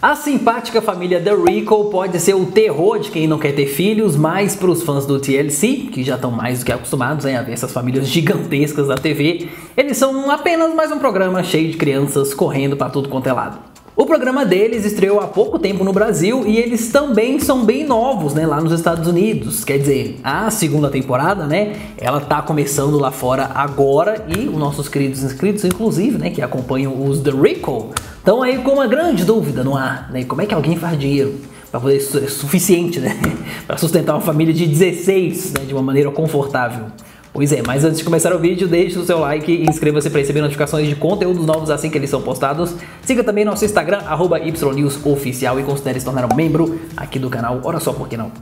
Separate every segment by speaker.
Speaker 1: A simpática família The Rico pode ser o terror de quem não quer ter filhos, mas para os fãs do TLC, que já estão mais do que acostumados a ver essas famílias gigantescas da TV, eles são apenas mais um programa cheio de crianças correndo para tudo quanto é lado. O programa deles estreou há pouco tempo no Brasil e eles também são bem novos, né, lá nos Estados Unidos. Quer dizer, a segunda temporada, né, ela tá começando lá fora agora e os nossos queridos inscritos, inclusive, né, que acompanham os The Rico, estão aí com uma grande dúvida no ar, né, como é que alguém faz dinheiro para poder ser suficiente, né, para sustentar uma família de 16, né, de uma maneira confortável. Pois é, mas antes de começar o vídeo, deixe o seu like e inscreva-se para receber notificações de conteúdos novos assim que eles são postados. Siga também nosso Instagram, arroba YNewsOficial e considere se tornar um membro aqui do canal. Ora só, por que não?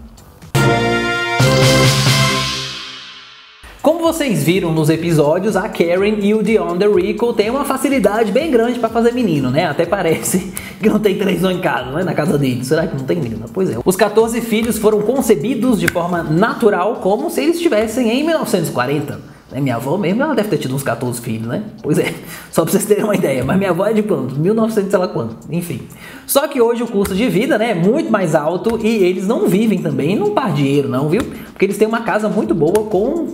Speaker 1: Como vocês viram nos episódios, a Karen e o Dion Rico têm uma facilidade bem grande para fazer menino, né? Até parece que não tem televisão em casa, né? Na casa deles. Será que não tem menino? Pois é. Os 14 filhos foram concebidos de forma natural, como se eles estivessem em 1940. Né? Minha avó mesmo, ela deve ter tido uns 14 filhos, né? Pois é, só pra vocês terem uma ideia. Mas minha avó é de quanto? 1900 sei lá quanto. Enfim. Só que hoje o custo de vida, né, é muito mais alto e eles não vivem também num par dinheiro, não, viu? Porque eles têm uma casa muito boa com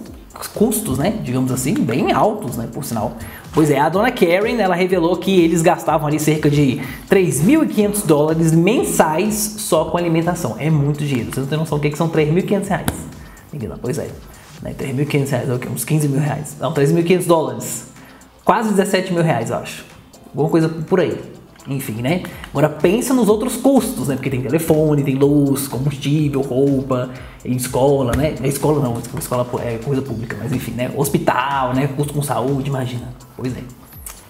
Speaker 1: custos, né, digamos assim, bem altos, né, por sinal. Pois é, a dona Karen, ela revelou que eles gastavam ali cerca de 3.500 dólares mensais só com alimentação. É muito dinheiro, vocês não têm noção do que, que são 3.500 reais. Menina, pois é, né, 3.500 reais é o quê? Uns 15 mil reais. Não, 3.500 dólares. Quase 17 mil reais, eu acho. Alguma coisa por aí. Enfim, né? Agora pensa nos outros custos, né? Porque tem telefone, tem luz, combustível, roupa, escola, né? Escola não, escola é coisa pública, mas enfim, né? Hospital, né? Custo com saúde, imagina. Pois é.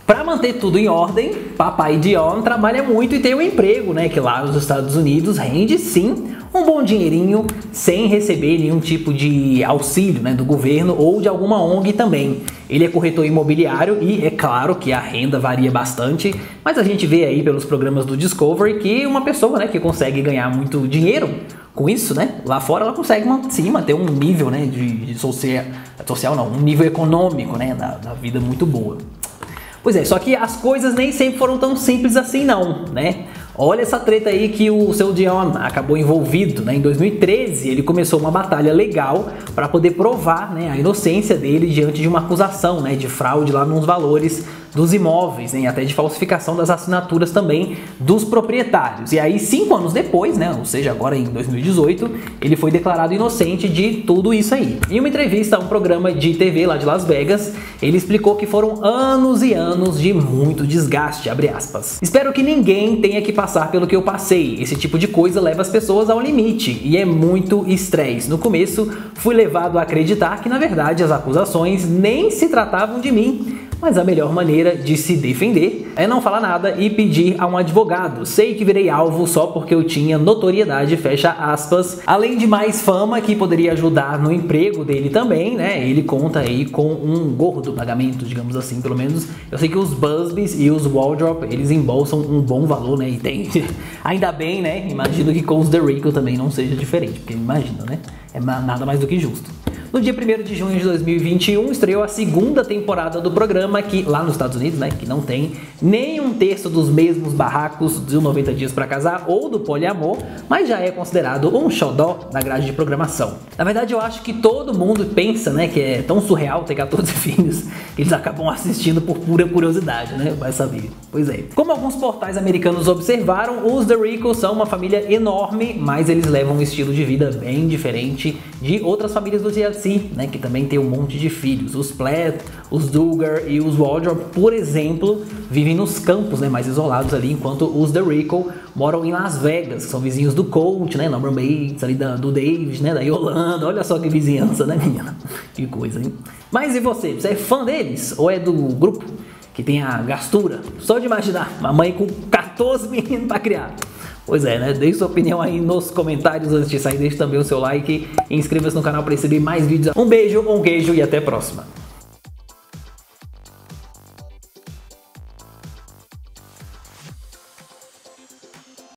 Speaker 1: Para manter tudo em ordem, papai Dion trabalha muito e tem um emprego, né? Que lá nos Estados Unidos rende sim um bom dinheirinho sem receber nenhum tipo de auxílio né, do governo ou de alguma ONG também. Ele é corretor imobiliário e é claro que a renda varia bastante, mas a gente vê aí pelos programas do Discovery que uma pessoa né, que consegue ganhar muito dinheiro com isso, né? Lá fora ela consegue sim, manter um nível né, de, de social, social, não, um nível econômico né, da, da vida muito boa. Pois é, só que as coisas nem sempre foram tão simples assim não, né? Olha essa treta aí que o seu Dion acabou envolvido, né? Em 2013 ele começou uma batalha legal para poder provar, né, a inocência dele diante de uma acusação, né, de fraude lá nos valores dos imóveis, né, até de falsificação das assinaturas também dos proprietários. E aí, cinco anos depois, né, ou seja, agora em 2018, ele foi declarado inocente de tudo isso aí. Em uma entrevista a um programa de TV lá de Las Vegas, ele explicou que foram anos e anos de muito desgaste. Espero que ninguém tenha que passar pelo que eu passei. Esse tipo de coisa leva as pessoas ao limite e é muito estresse. No começo, fui levado a acreditar que na verdade as acusações nem se tratavam de mim, mas a melhor maneira de se defender é não falar nada e pedir a um advogado. Sei que virei alvo só porque eu tinha notoriedade, fecha aspas. Além de mais fama que poderia ajudar no emprego dele também, né? Ele conta aí com um gordo pagamento, digamos assim, pelo menos. Eu sei que os Busbys e os Waldrop, eles embolsam um bom valor, né? E tem. Ainda bem, né? Imagino que com os The Rico também não seja diferente, porque imagina, né? É nada mais do que justo. No dia 1 de junho de 2021, estreou a segunda temporada do programa, que lá nos Estados Unidos, né, que não tem nem um terço dos mesmos barracos do 90 Dias para Casar ou do Poliamor, mas já é considerado um xodó da grade de programação. Na verdade, eu acho que todo mundo pensa, né, que é tão surreal ter 14 filhos, que eles acabam assistindo por pura curiosidade, né, vai saber. Pois é. Como alguns portais americanos observaram, os The Rico são uma família enorme, mas eles levam um estilo de vida bem diferente de outras famílias do Né, que também tem um monte de filhos. Os Platt, os Duggar e os Waldrop, por exemplo, vivem nos campos né, mais isolados ali, enquanto os The Rico moram em Las Vegas, que são vizinhos do Colt, né, Norman Bates, ali da, do David, né, da Yolanda. Olha só que vizinhança, né, menina? Que coisa, hein? Mas e você? Você é fã deles ou é do grupo que tem a gastura? Só de imaginar, uma mãe com 14 meninos para criar. Pois é, né? Deixe sua opinião aí nos comentários antes de sair. Deixe também o seu like inscreva-se no canal para receber mais vídeos. Um beijo, um queijo e até a próxima.